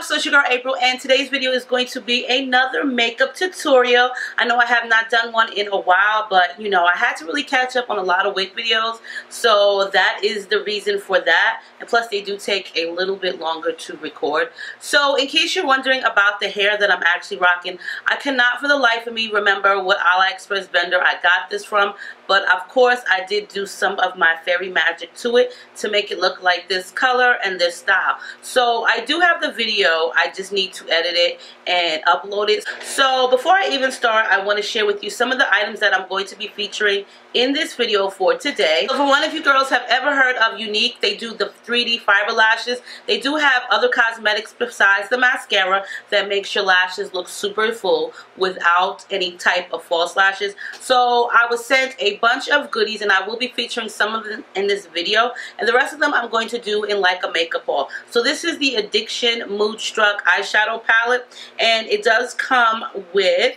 up so it's your girl April and today's video is going to be another makeup tutorial. I know I have not done one in a while but you know I had to really catch up on a lot of wig videos so that is the reason for that. And plus they do take a little bit longer to record. So in case you're wondering about the hair that I'm actually rocking I cannot for the life of me remember what AliExpress vendor I got this from but of course I did do some of my fairy magic to it to make it look like this color and this style so I do have the video I just need to edit it and upload it so before I even start I want to share with you some of the items that I'm going to be featuring in this video for today. So for one of you girls have ever heard of Younique, they do the 3D fiber lashes. They do have other cosmetics besides the mascara that makes your lashes look super full without any type of false lashes. So I was sent a bunch of goodies and I will be featuring some of them in this video. And the rest of them I'm going to do in like a makeup haul. So this is the Addiction Moodstruck eyeshadow palette and it does come with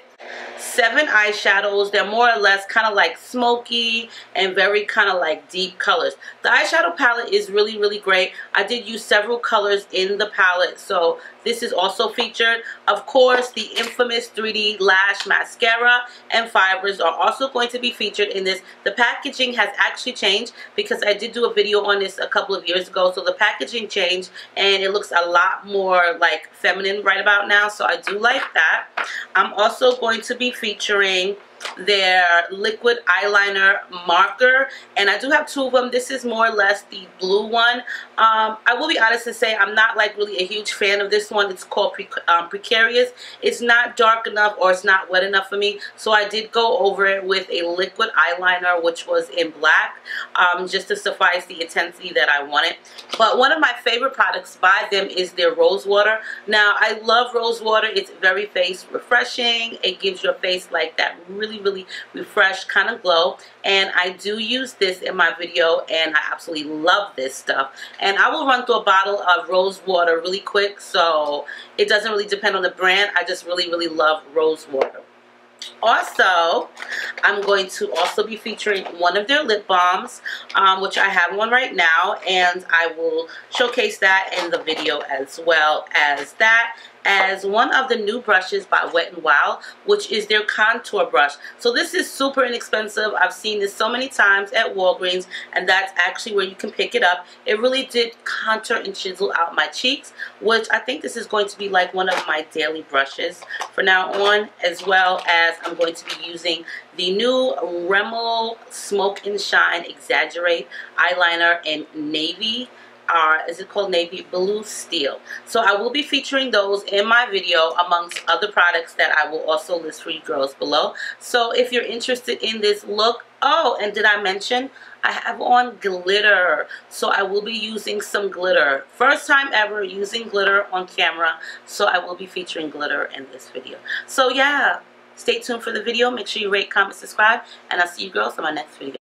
seven eyeshadows. They're more or less kind of like smoky and very kind of like deep colors. The eyeshadow palette is really, really great. I did use several colors in the palette, so this is also featured. Of course, the infamous 3D Lash Mascara and Fibers are also going to be featured in this. The packaging has actually changed because I did do a video on this a couple of years ago. So the packaging changed and it looks a lot more like feminine right about now. So I do like that. I'm also going to be featuring their liquid eyeliner marker. And I do have two of them. This is more or less the blue one. Um, I will be honest and say I'm not like really a huge fan of this one. It's called Pre um, Precarious. It's not dark enough or it's not wet enough for me. So I did go over it with a liquid eyeliner which was in black um, just to suffice the intensity that I wanted. But one of my favorite products by them is their rose water. Now I love rose water. It's very face refreshing. It gives your face like that really really, really refreshed kind of glow. And I do use this in my video and I absolutely love this stuff. And I will run through a bottle of rose water really quick. So it doesn't really depend on the brand. I just really, really love rose water. Also, I'm going to also be featuring one of their lip balms, um, which I have one right now, and I will showcase that in the video as well as that as one of the new brushes by Wet n Wild, which is their contour brush. So this is super inexpensive. I've seen this so many times at Walgreens, and that's actually where you can pick it up. It really did contour and chisel out my cheeks, which I think this is going to be like one of my daily brushes for now on, as well as I'm going to be using the new Rimmel Smoke and Shine Exaggerate eyeliner in navy are, is it called Navy Blue Steel. So I will be featuring those in my video amongst other products that I will also list for you girls below. So if you're interested in this look, oh, and did I mention I have on glitter. So I will be using some glitter. First time ever using glitter on camera. So I will be featuring glitter in this video. So yeah, stay tuned for the video. Make sure you rate, comment, subscribe, and I'll see you girls in my next video.